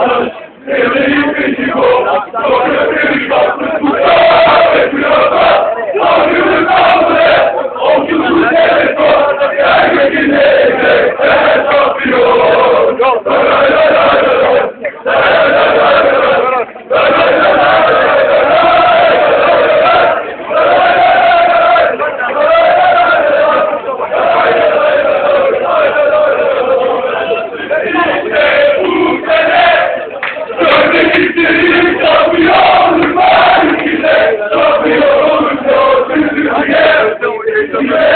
Hallelujah. Amen.